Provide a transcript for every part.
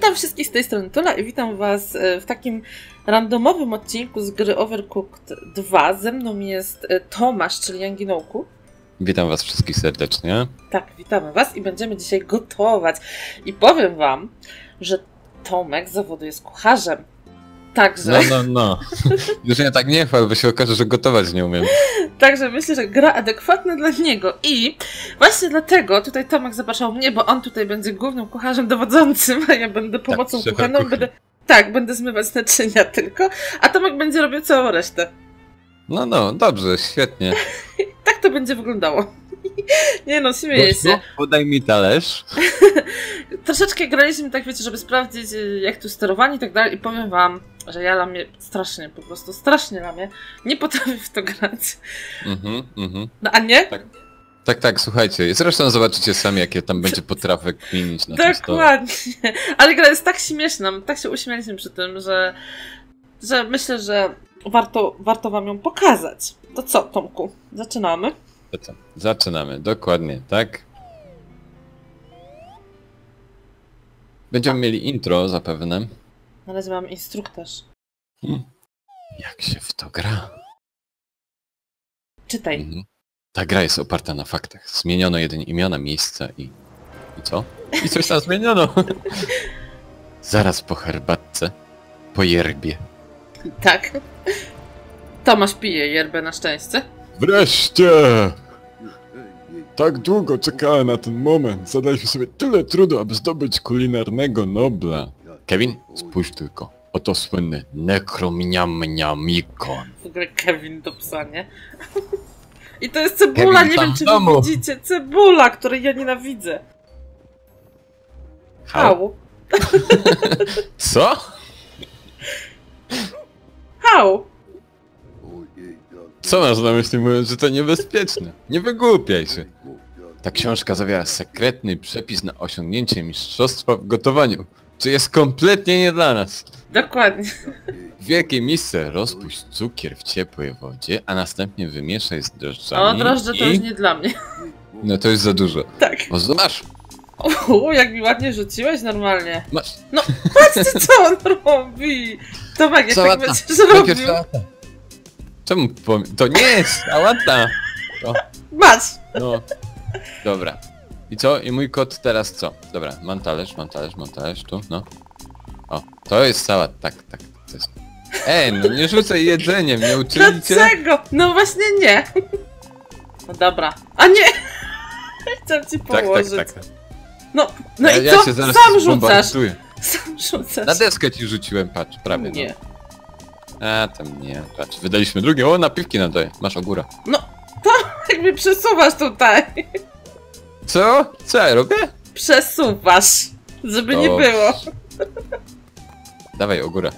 Witam wszystkich z tej strony Tula i witam was e, w takim randomowym odcinku z gry Overcooked 2. Ze mną jest e, Tomasz, czyli Janginołku. Witam was wszystkich serdecznie. Tak, witamy was i będziemy dzisiaj gotować. I powiem wam, że Tomek z zawodu jest kucharzem. Także, No, no, no. Już nie tak nie chwal, bo się okaże, że gotować nie umiem. także myślę, że gra adekwatna dla niego. I właśnie dlatego tutaj Tomek zapraszał mnie, bo on tutaj będzie głównym kucharzem dowodzącym, a ja będę pomocą szefem kuchenną. Będę, tak, będę zmywać naczynia tylko, a Tomek będzie robił całą resztę. No, no, dobrze, świetnie. Tak to będzie wyglądało. Nie no, śmieję się. Podaj mi talerz. Troszeczkę graliśmy tak, wiecie, żeby sprawdzić jak tu sterowanie i tak dalej i powiem wam, że ja lamię strasznie, po prostu strasznie lamię. Nie potrafię w to grać. Mhm, mhm. No a nie? Tak. Tak, tak, słuchajcie. Zresztą zobaczycie sami, jakie tam będzie potrawek kminić na tym. Dokładnie. Ale gra jest tak śmieszna, tak się uśmialiśmy przy tym, że, że myślę, że warto, warto wam ją pokazać. To co, Tomku? Zaczynamy? Zaczynamy, dokładnie, tak? Będziemy mieli intro zapewne. Na razie mam instruktaż. Jak się w to gra? Czytaj. Mhm. Ta gra jest oparta na faktach. Zmieniono jedynie imiona, miejsca i... I co? I coś tam zmieniono. Zaraz po herbatce, po yerbie. Tak. Tomasz pije yerbę na szczęście. Wreszcie! Tak długo czekałem na ten moment. Zadaliśmy sobie tyle trudu, aby zdobyć kulinarnego Nobla. Kevin, spójrz tylko. Oto słynny nekromniamniamikon. W ogóle Kevin do psa, nie? I to jest cebula, Kevin nie wiem czy wy widzicie. Cebula, której ja nienawidzę. Hał. Co? Hał. Co masz na myśli mówiąc, że to niebezpieczne? Nie wygłupiaj się. Ta książka zawiera sekretny przepis na osiągnięcie mistrzostwa w gotowaniu. Czy jest kompletnie nie dla nas. Dokładnie. W wielkiej misce rozpuść cukier w ciepłej wodzie, a następnie wymieszaj z drożdżami O, drożdże to i... już nie dla mnie. No to jest za dużo. Tak. O, masz, O, jak mi ładnie rzuciłeś normalnie. masz. No, patrzcie co on robi. Tomek, jak tak Sałata. będziesz Najpierw robił. sałata. Czemu pom- To nie jest sałata! To, Masz. no. Dobra. I co? I mój kot teraz co? Dobra, mam talerz, mam talerz, mam talerz, tu, no. O, to jest sałat, tak, tak. To jest... Ej, no nie rzucaj jedzeniem, nie uczyli cię? Dlaczego? No właśnie nie. No dobra. A nie! Chciałam ci Tak, tak, położyć. tak. tak. No, no ja, i ja co? cię zaraz Sam rzucasz. Sam rzucasz. Na deskę ci rzuciłem, patrz, prawie. Nie. No. A, tam nie, patrz, wydaliśmy drugie. O, napiwki nadaję, masz ogóra. Jak mnie przesuwasz tutaj. Co? Co ja robię? Przesuwasz. Żeby nie O. było. Dawaj ogóra.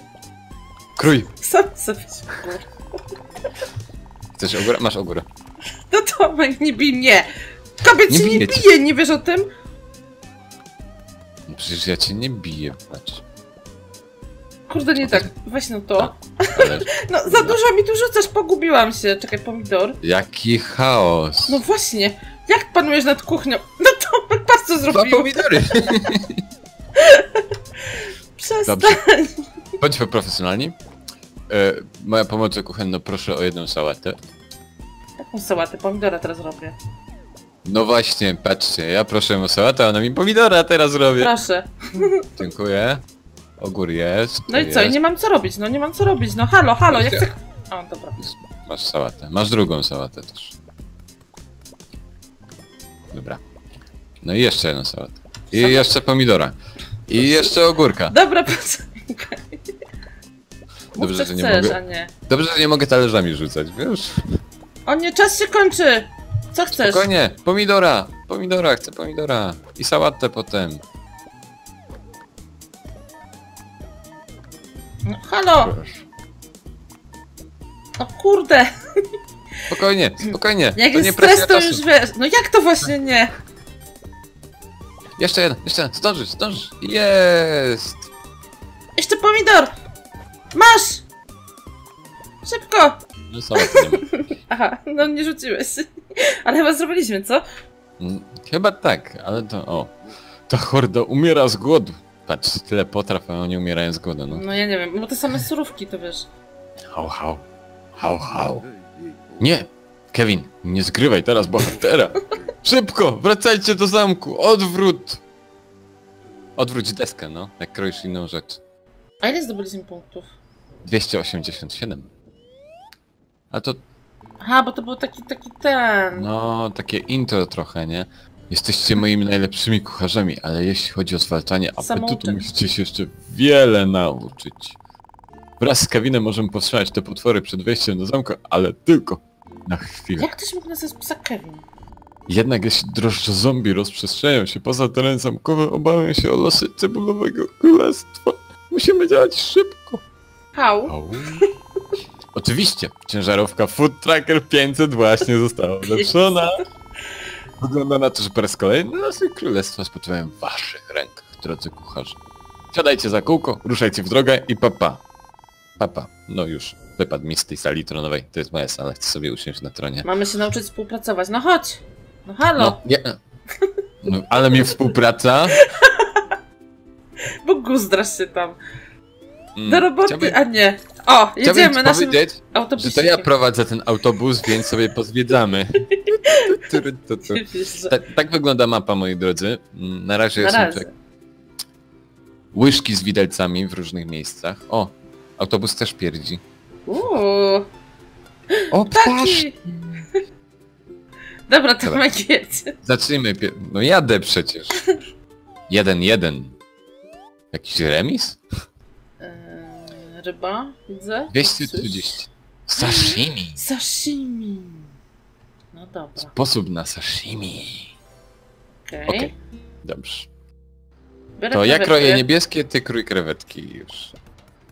Krój. Sam sobie Chcesz ogóra? Masz ogóra. No Tomek, nie bij mnie. Kobiet Nie się nie biję cię. bije, nie wiesz o tym? No przecież ja cię nie biję, patrz. Kurde, nie tak. Weź no to. Ale No, za dużo mi tu rzucasz, pogubiłam się. Czekaj, pomidor. jaki chaos. No właśnie. Panujesz nad kuchnią? No Tomek, patrz co Dwa zrobił. pomidory. Przestań. Dobrze. Bądźmy profesjonalni. E, moja pomoc kuchenna, proszę o jedną sałatę. Taką sałatę pomidora teraz robię. No właśnie, patrzcie, ja proszę o sałatę, a ona mi pomidora teraz robię. Proszę. Dziękuję. Ogór jest. No i co? I jest. nie mam co robić, no nie mam co robić. No halo, halo, ja chcę... O, dobra. Masz sałatę. Masz drugą sałatę też. Dobra. No i jeszcze jedną sałatę. I jeszcze pomidora. I jeszcze ogórka. Dobra, poczekaj. Mów, Dobrze, co że nie chcesz, mogę- a nie. Dobrze, że nie mogę talerzami rzucać, wiesz? O nie, czas się kończy! Co chcesz? Spokojnie, pomidora! Pomidora, chcę pomidora. I sałatę potem. No, halo! Proszę. No kurde! Spokojnie, spokojnie. Jak to jest nie stres, to już wiesz. No jak to właśnie nie? Jeszcze jeden, jeszcze jeden. Zdążysz, zdążysz. Jest! Jeszcze pomidor! Masz! Szybko! No sałaty nie ma. Aha, no nie rzuciłeś. Ale chyba zrobiliśmy, co? Mm, Chyba tak, ale to o. Ta horda umiera z głodu. Patrz, tyle potraw, a oni umierają z głodu, no. No ja nie wiem, bo te same surówki, to wiesz. Hał, hał. Hał, hał. Nie! Kevin, nie zgrywaj teraz bohatera! Szybko! Wracajcie do zamku! Odwrót! Odwróć deskę, no, jak kroisz inną rzecz. A ile zdobyliśmy punktów? 287. A to, Aha, bo to był taki, taki ten. no, takie intro trochę, nie? Jesteście moimi najlepszymi kucharzami, ale jeśli chodzi o zwalczanie apetytu, musicie się jeszcze wiele nauczyć. Wraz z Kevinem możemy powstrzymać te potwory przed wejściem do zamku, ale tylko na chwilę. Jak ktoś mógł nazwać psa Kevin? Jednak jeśli drożdże zombie rozprzestrzeniają się poza teren zamkowy, obawiam się o losy cebulowego królestwa. Musimy działać szybko. Hał? Oczywiście, ciężarówka Food Tracker 500 właśnie została ulepszona. Wygląda na to, że po raz kolejny losy królestwa spoczywają w waszych rękach, drodzy kucharze. Siadajcie za kółko, ruszajcie w drogę i papa. Papa, no już, wypadł mi z tej sali tronowej. To jest moja sala, chcę sobie usiąść na tronie. Mamy się nauczyć współpracować. No chodź! No halo! No, nie. No, ale mi współpraca. Bo guzdrasz się tam. Mm, Do roboty, chciałbym- a nie. O, jedziemy naszym powiedzieć, że autobusem. to ja prowadzę ten autobus, więc sobie pozwiedzamy. Tak, tak wygląda mapa, moi drodzy. Mm, Na razie Na są razie. łyżki z widelcami w różnych miejscach. O, autobus też pierdzi. Uuu, O, taki! Dobra, to Dobra. ma jedzie. Zacznijmy. No jadę przecież. Jeden, jeden. Jakiś remis? Eee, ryba, widzę. 230. Sashimi. Sashimi. No dobra, Sposób na sashimi. okej. Okej, dobrze. Biorę To ja krewetkę. kroję niebieskie, ty krój krewetki już.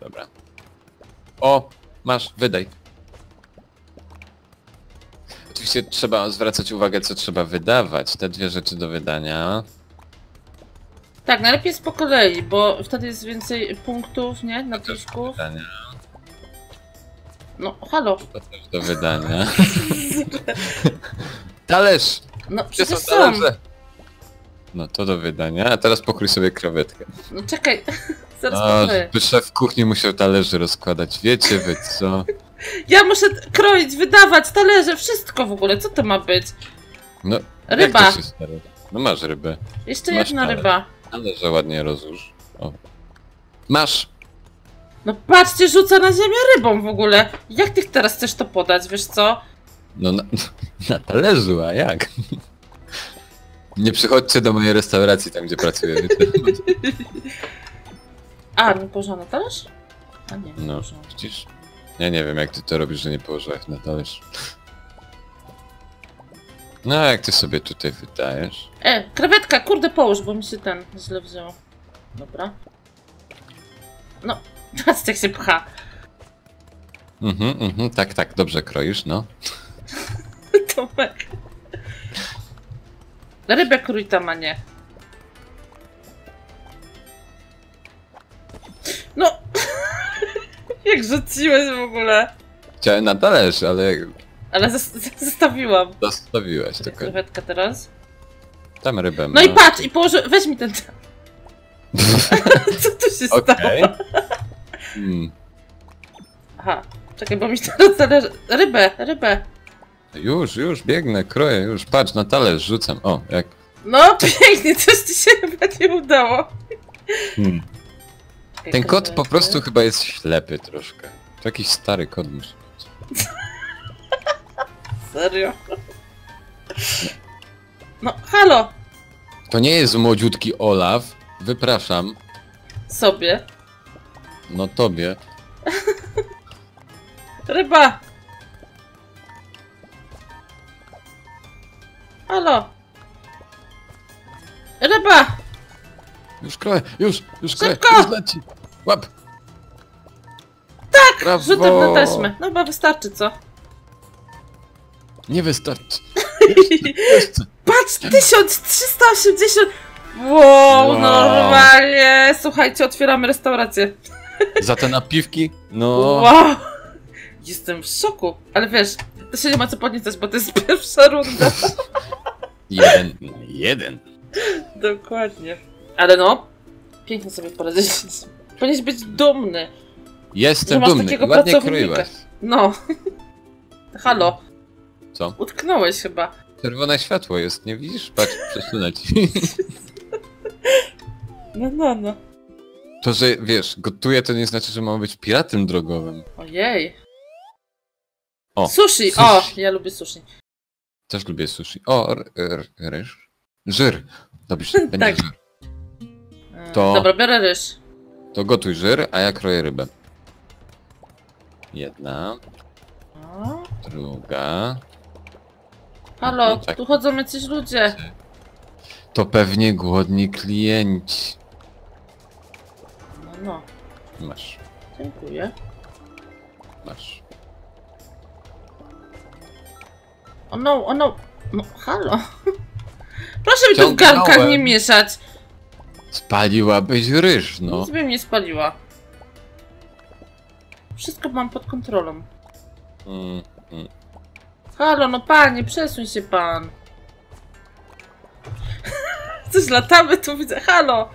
Dobra. O, masz, wydaj. Oczywiście trzeba zwracać uwagę, co trzeba wydawać. Te dwie rzeczy do wydania. Tak, najlepiej jest po kolei, bo wtedy jest więcej punktów, nie? Nacisków. Wydania. No, halo. To też do wydania. Talerz! No, przecież są. talerze? No to do wydania, a teraz pokrój sobie krewetkę. No czekaj, zaraz O, pokroję. by szef kuchni musiał talerze rozkładać. Wiecie wy co? Ja muszę t- kroić, wydawać, talerze, wszystko w ogóle. Co to ma być? No, Ryba. Jak to się stara? No masz rybę. Jeszcze Masz jedna talerz. ryba. Talerze ładnie rozłóż. O. Masz! No patrzcie, rzuca na ziemię rybą w ogóle. Jak ty teraz chcesz to podać, wiesz co? No na, na talerzu, a jak? Nie przychodźcie do mojej restauracji, tam gdzie pracuję. A, nie położono talerz? A nie, nie No, położono. widzisz? Ja nie wiem, jak ty to robisz, że nie położyłeś na talerz. No, a jak ty sobie tutaj wydajesz? E, krewetka, kurde połóż, bo mi się ten źle wziął. Dobra. No, patrzcie jak się pcha. Mhm, mhm, tak, tak, dobrze kroisz, no. Tomek. Rybę krój tam, a nie. No! jak rzuciłeś w ogóle. Chciałem na talerz, ale Ale zostawiłam. zostawiłeś tylko. Krewetka teraz. Tam rybę No i patrz, i położę. Weź mi ten. Co tu się stało? Hmm. Aha, czekaj, bo mi teraz zależy. Rybę, rybę. Już, już, biegnę, kroję, już. Patrz, na talerz rzucam. O, jak... No, pięknie, coś ci się chyba nie udało. Hmm. Ten kot po prostu chyba jest ślepy troszkę. To jakiś stary kot musi być. Serio. No, halo! To nie jest młodziutki Olaf. Wypraszam. Sobie. No tobie. Ryba! Halo! Ryba! Już kroję, już, już kroję, Szybko! już leci. Łap. Tak! Brawo. Rzutem na taśmę. No chyba wystarczy, co? Nie wystarczy. Jeszcze. Patrz, 1380! Wow, Wow. normalnie! Słuchajcie, otwieramy restaurację. Za te napiwki? No. Wow! Jestem w szoku, ale wiesz, to się nie ma co podniecać, bo to jest pierwsza runda. Jeden. Jeden. Dokładnie. Ale no, Pięknie sobie poradziliśmy. Powinieneś być dumny. Jestem masz dumny, takiego ładnie pracownika. kroiłaś. No. Halo, Co? utknąłeś chyba. Czerwone światło jest, nie widzisz? Patrz, przesunę ci. No, no, no. To, że wiesz, gotuję to nie znaczy, że mam być piratem drogowym. Ojej. O, Sushi! O, sushi. ja lubię sushi. Też lubię sushi. O, r- r- ryż? Żyr. Dobrze, będzie Tak. żyr. E, To- Dobra, biorę ryż. To gotuj żyr, a ja kroję rybę. Jedna, O. druga. Halo, tak. tu chodzą jacyś ludzie. To pewnie głodni klienci. No, no. Masz, Dziękuję. masz. O no, o no. No, halo. Proszę mi tu w garnkach nie mieszać. Spaliłabyś ryż, no. Nic bym nie spaliła. Wszystko mam pod kontrolą. Mm, mm. Halo, no panie, przesuń się pan. Coś latamy tu widzę. Halo.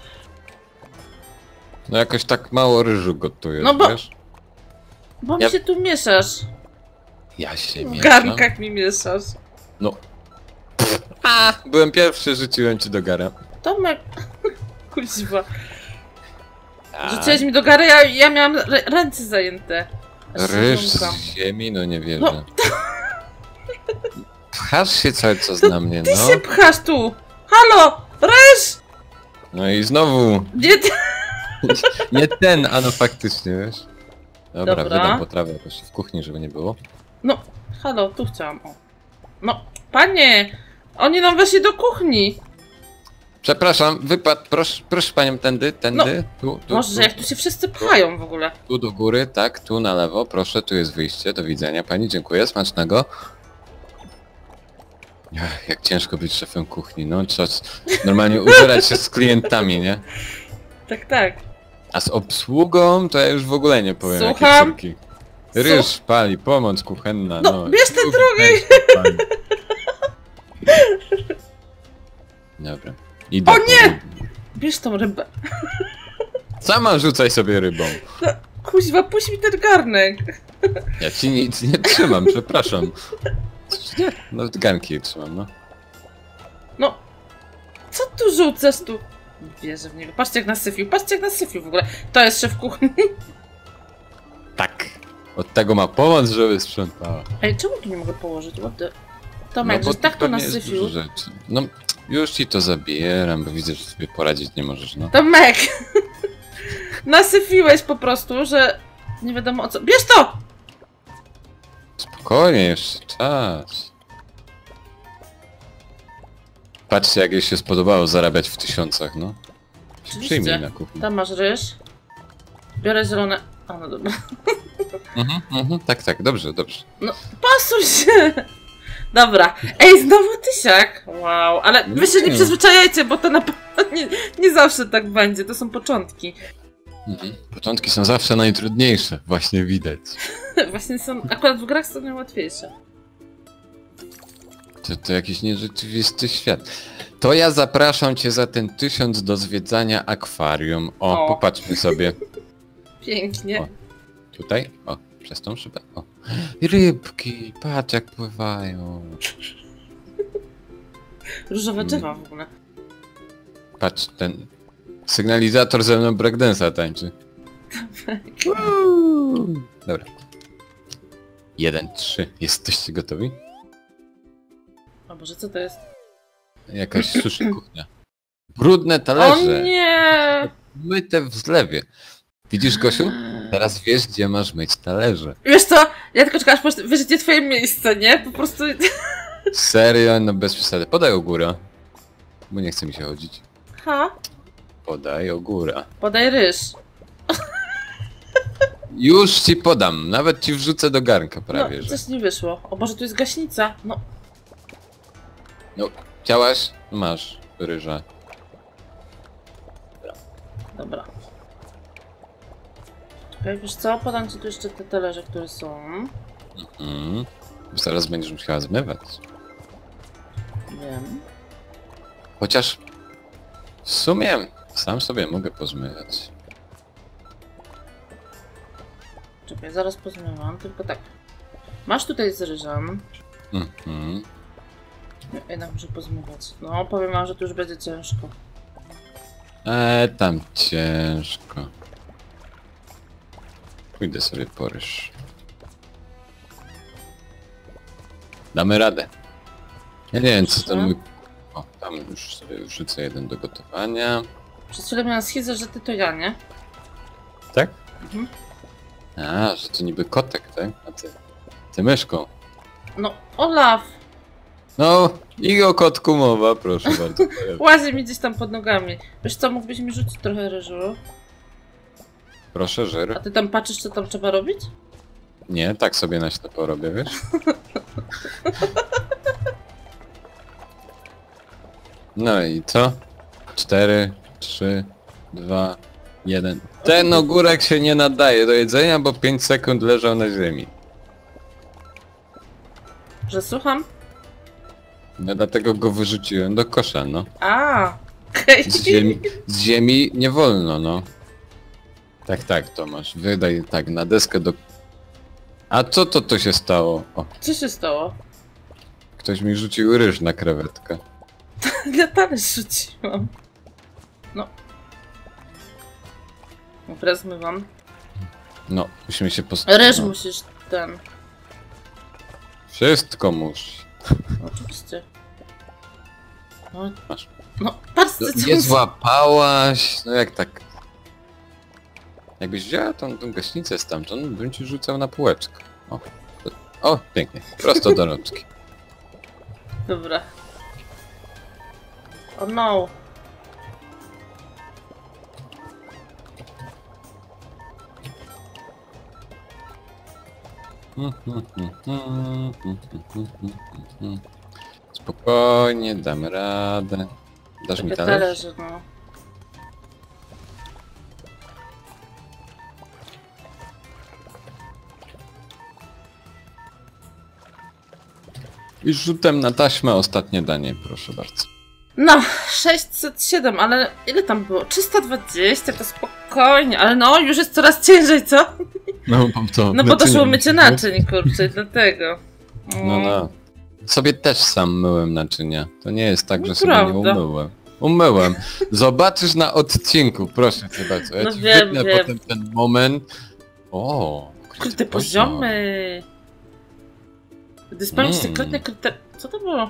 No jakoś tak mało ryżu gotujesz, No bo- wiesz? Bo Ja- mi się tu mieszasz. Ja się W mieszam. garnkach mi mieszasz. No. A, byłem pierwszy, rzuciłem ci do gara. Tomek. Kuźwa. Rzuciłeś mi do gary, ja, ja miałam ręce zajęte. Aż się Ryż z ziemi? No nie wierzę. No. Pchasz się cały czas To na mnie, Ty no. się pchasz tu! Halo! Ryż! No i znowu, Nie ty... nie ten, a no faktycznie, wiesz. Dobra, Dobra. wydam potrawę jakoś w kuchni, żeby nie było. No, halo, tu chciałam. O. No, panie! Oni nam weszli do kuchni! Przepraszam, wypad, proszę, proszę panią tędy, tędy, tu, tu, Może tu, jak tu się wszyscy pchają w ogóle. tu do góry, tak, tu na lewo, proszę, tu jest wyjście, do widzenia pani, dziękuję, smacznego. Jak ciężko być szefem kuchni, no trzeba normalnie użerać się z klientami, nie? Tak, tak. A z obsługą to ja już w ogóle nie powiem Słucham? jakie córki. Ryż pali, pomoc kuchenna, No, no. bierz ten Drugi pali. Dobra. Idę O po nie! rybę. Bierz tą rybę. Sama rzucaj sobie rybą. Kuźwa, puść mi ten garnek. Ja ci nic nie trzymam, przepraszam. Nie, no garnki trzymam, no. No, co tu rzucasz tu? Nie wierzę w niego. Patrzcie jak nasyfił, patrzcie jak nasyfił w ogóle. To jest szef kuchni. Tak. Od tego ma pomoc, żeby sprzątała. Ej, czemu tu nie mogę położyć? What the... Tomek, bo że tak to rzeczy. No, już ci to zabieram, bo widzę, że sobie poradzić nie możesz, no. Tomek! Nasyfiłeś po prostu, że nie wiadomo o co. Bierz to! Spokojnie, jeszcze czas. Patrzcie, jak jej się spodobało zarabiać w tysiącach, no. Oczywiście. Przyjmij na kuchni. Tam masz ryż. Biorę zielone. A no dobra. Mhm, mhm, tak, tak, dobrze, dobrze. Pasuj się! Dobra. Ej, znowu tysiak! Wow, ale wy się nie przyzwyczajajcie, bo to na pewno nie, nie zawsze tak będzie. To są początki. Mhm. Początki są zawsze najtrudniejsze, właśnie widać. Właśnie są, akurat w grach są najłatwiejsze. To, to jakiś nierzeczywisty świat. To ja zapraszam cię za ten tysiąc do zwiedzania akwarium. O, O. popatrzmy sobie. Pięknie. O. Tutaj? O, przez tą szybę. O. Rybki, patrz jak pływają. Różowe Mm. drzewa w ogóle. Patrz, ten sygnalizator ze mną breakdance'a tańczy. Dobra. Jeden, trzy. Jesteście gotowi? O Boże, co to jest? Jakaś sushi kuchnia. Brudne O talerze. nie! Myte w zlewie. Widzisz, Gosiu? Teraz wiesz, gdzie masz myć talerze. Wiesz co? Ja tylko czekam, aż po prostu- wiesz, gdzie twoje miejsce, nie? Po prostu... Serio? No bez przesady. Podaj ogóra. Bo nie chce mi się chodzić. Ha? Podaj ogóra. Podaj ryż. Już ci podam. Nawet ci wrzucę do garnka prawie, no, że. coś nie wyszło. O Boże, tu jest gaśnica. No, No, chciałaś? Masz ryża. dobra. Czekaj, wiesz co? Podam ci tu jeszcze te talerze, które są. Mhm. Zaraz będziesz musiała zmywać. Wiem. Chociaż w sumie Sam sobie mogę pozmywać. Czekaj, zaraz pozmywam, tylko tak. Masz tutaj z ryżem. Mhm. Nie, Jednak muszę pozmywać. No, powiem wam, że tu już będzie ciężko. Eee, tam ciężko. Pójdę sobie po ryż. Damy radę. Ja nie wiem co ten mój... O, tam już sobie wrzucę jeden do gotowania. Przez chwilę miałam schizę, że ty to ja, nie? Tak? Mhm. A, że to niby kotek, tak? A ty... Ty myszką. No, Olaf! No, i o kotku mowa, proszę bardzo. Łazi mi gdzieś tam pod nogami. Wiesz co, mógłbyś mi rzucić trochę ryżu? Proszę, A ty tam patrzysz, co tam trzeba robić? Nie, tak sobie na ślepo robię, wiesz? No i co? Cztery, trzy, dwa, jeden. Ten ogórek się nie nadaje do jedzenia, bo 5 sekund leżał na ziemi. Że słucham? No dlatego go wyrzuciłem do kosza, no. A. Z ziemi, z ziemi nie wolno, no. Tak, tak, Tomasz, wydaj tak, na deskę do... A co to to się stało? O, Co się stało? ktoś mi rzucił ryż na krewetkę. Ja talerz rzuciłam. No. Dobra, zmywam. No, musimy się postawić. Ryż no. musisz ten. Wszystko musi. Oczywiście. No, Masz. no patrz No, co nie złapałaś, no jak tak... Jakbyś wzięła tą, tą gaśnicę stamtąd, bym ci rzucał na półeczkę. O, to- o pięknie, prosto do rączki. Dobra. O no. Spokojnie, damy radę. Dasz mi Takie talerz? talerze, no. I rzutem na taśmę ostatnie danie, proszę bardzo. No, 607, ale ile tam było? 320 to spokojnie, ale no, już jest coraz ciężej, co? No, to No bo doszło mycie naczyń, kurczę, dlatego. No, no. Sobie też sam myłem naczynia. To nie jest tak, że sobie nie umyłem. Umyłem. Zobaczysz na odcinku, proszę cię bardzo. Ja No ci wiem, wiem. potem ten moment. O, Kurde, poziomy. Gdy spełnisz Mm. sekretne kryteria... Co to było?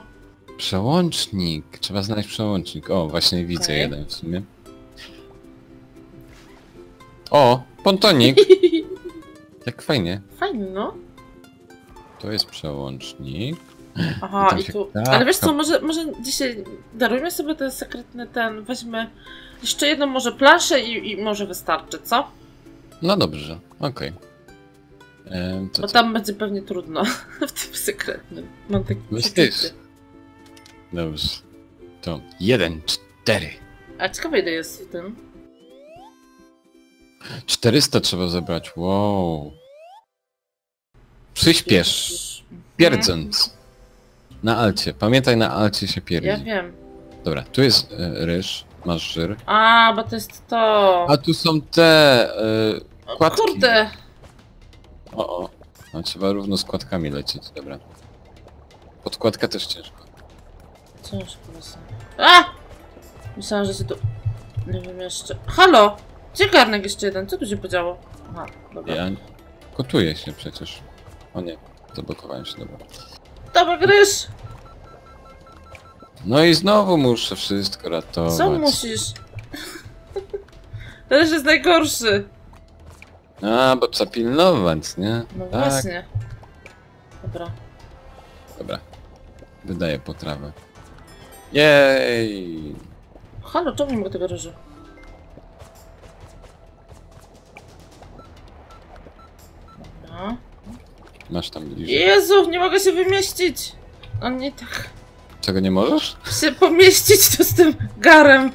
Przełącznik. Trzeba znaleźć przełącznik. O, właśnie widzę Okej. jeden w sumie. O, pontonik. Jak fajnie. Fajnie, no. To jest przełącznik. Aha, tam i się tu... Ale wiesz co, może, może dzisiaj darujmy sobie ten sekretny ten, weźmy jeszcze jedną może planszę i, i może wystarczy, co? No dobrze, okej. To co? tam będzie pewnie trudno w tym sekretnym. Mam takie Myślisz? Dobrze. To jeden, cztery. A ciekawe ile jest w tym. 400 trzeba zebrać, wow. Przyspiesz, pierdząc. Na alcie, pamiętaj na alcie się Ja pierdzi. wiem. Dobra, tu jest e, ryż, masz żyr. A, bo to jest to. A tu są te... O, kładki. Kurde. O, o. No, trzeba równo z kładkami lecieć, dobra. Podkładka też ciężko. Ciężko jest. A! Myślałam, że się tu... Nie wiem jeszcze. Halo! Gdzie garnek jeszcze jeden? Co tu się podziało? Aha, dobra. Ja gotuję się przecież. O nie, zablokowałem się, dobra. Dobra, gryż! No i znowu muszę wszystko ratować. Co musisz? Ryż jest najgorszy. A, bo trzeba pilnować, nie? No tak. właśnie. Dobra. Dobra. Wydaję potrawę. Jej! Halo, czemu nie mogę tego ryżu? Dobra. Masz tam bliżej. Jezu, nie mogę się wymieścić! No nie tak. Czego nie możesz? Się pomieścić tu z tym garem.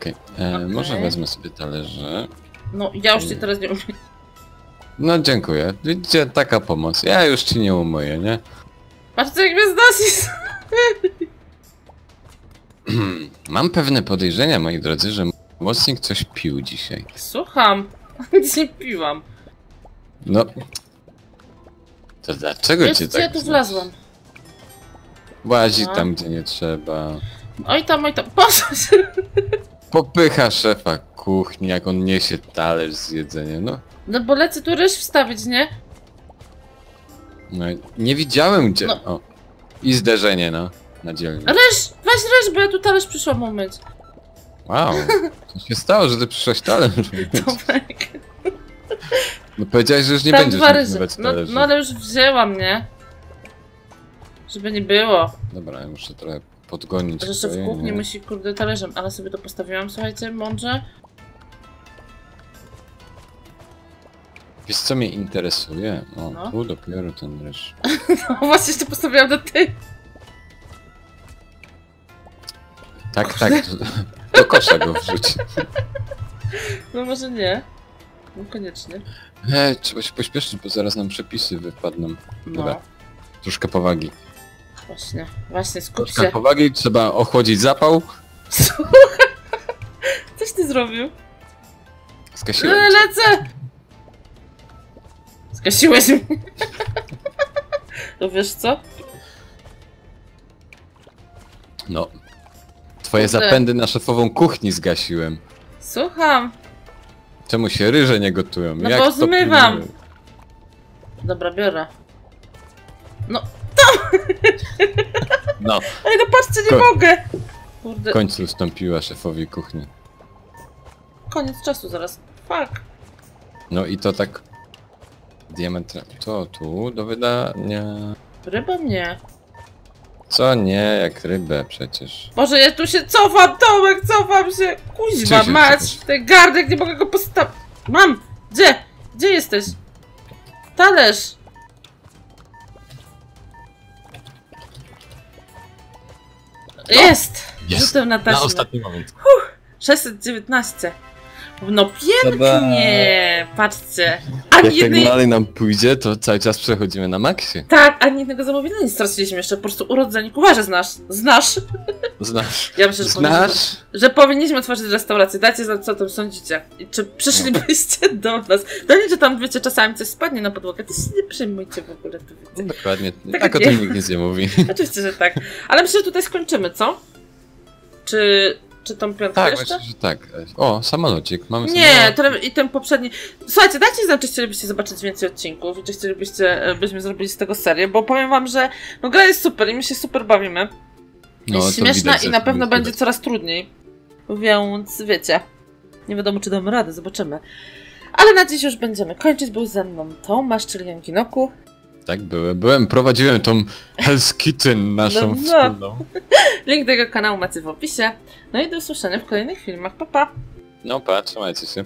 Okej. E, Okej. Może wezmę sobie talerze. No, ja już się teraz nie umiem. No dziękuję. Widzicie, taka pomoc. Ja już ci nie umyję, nie? Patrzcie jak mnie znosi! Mam pewne podejrzenia, moi drodzy, że Mocnik coś pił dzisiaj. Słucham. Nic nie piłam. No. To dlaczego Wiesz, cię co tak... ja tu wlazłam? Łazi No. tam, gdzie nie trzeba. Oj tam, oj tam. Boże. Popycha szefa kuchni, jak on niesie talerz z jedzeniem. No, No bo lecę tu ryż wstawić, nie? no nie widziałem gdzie. No. O. I zderzenie, no. Na dzielni. Ryż! Weź ryż, bo ja tu talerz przyszłam umyć. Wow. Co się stało, że ty przyszłaś talerz umyć? Tomek. No powiedziałeś, że już nie Tam będziesz dwa No, no ale już wzięłam, nie? Żeby nie było. Dobra, ja muszę trochę podgonić Że w kuchni musi kurde talerzem, ale sobie to postawiłam, słuchajcie, mądrze. Wiesz co mnie interesuje? O, No. tu dopiero ten ryż. No właśnie jeszcze postawiłam do tej. Tak, tak. Do, do kosza go wrzuć. No może nie. No koniecznie. E, trzeba się pośpieszyć, bo zaraz nam przepisy wypadną. No. Dobra. Troszkę powagi. Właśnie, właśnie, skup Troszkę się. powagi, trzeba ochłodzić zapał. Coś ty zrobił? Skasiłem. Le, lecę! Zgasiłeś mnie. To wiesz co? No. Twoje Kurde. zapędy na szefową kuchni zgasiłem. Słucham. Czemu się ryże nie gotują? No bo to zmywam. Dobra, biorę. No, Ej, no patrzcie, nie Ko- mogę! Kurde, w końcu ustąpiła szefowi kuchni. koniec czasu zaraz. Fuck. No i to tak... Diametra... To tu do wydania... Ryba mnie. Co nie, jak rybę przecież. Boże, ja tu się cofam, Tomek, cofam się! Się mać! cofasz? Ten gardek, nie mogę go postawić. Mam! Gdzie? Gdzie jesteś? Talerz! Jest! Jest. Rzutem na taśmę. moment. 619. No pięknie! Patrzcie. Ani Jak tak jednej... dalej nam pójdzie, to cały czas przechodzimy na maksie. Tak, ani jednego zamówienia nie straciliśmy jeszcze. Po prostu urodzeni kucharze znasz. Znasz? Znasz? Ja myślę, że powinniśmy, Znasz? że powinniśmy otworzyć restaurację. Dajcie znać, co o tym sądzicie. I czy przyszlibyście do nas. To nie, że tam, wiecie, czasami coś spadnie na podłogę. To się nie przejmujcie w ogóle. To wiecie. Dokładnie. Tak Tak o tym nikt nic nie mówi. Oczywiście, że tak. Ale myślę, że tutaj skończymy, co? Czy, czy tą piątkę Tak, jeszcze? myślę, że tak. O, samolocik. Mamy Nie, samolot. to i ten poprzedni. Słuchajcie, dajcie znać, czy chcielibyście zobaczyć więcej odcinków i czy chcielibyście, e, byśmy zrobili z tego serię, bo powiem wam, że no gra jest super i my się super bawimy. No, jest śmieszna widać, i na pewno będzie widać. coraz trudniej. Więc wiecie, nie wiadomo czy damy radę, zobaczymy. Ale na dziś już będziemy kończyć. Był ze mną Tomasz, czyli Jankinoku. Tak, byłem. Byłem, prowadziłem tą Hell's Kitchen naszą No, no. wspólną. Link do jego kanału macie w opisie. No i do usłyszenia w kolejnych filmach. Pa, pa! No, pa, trzymajcie się.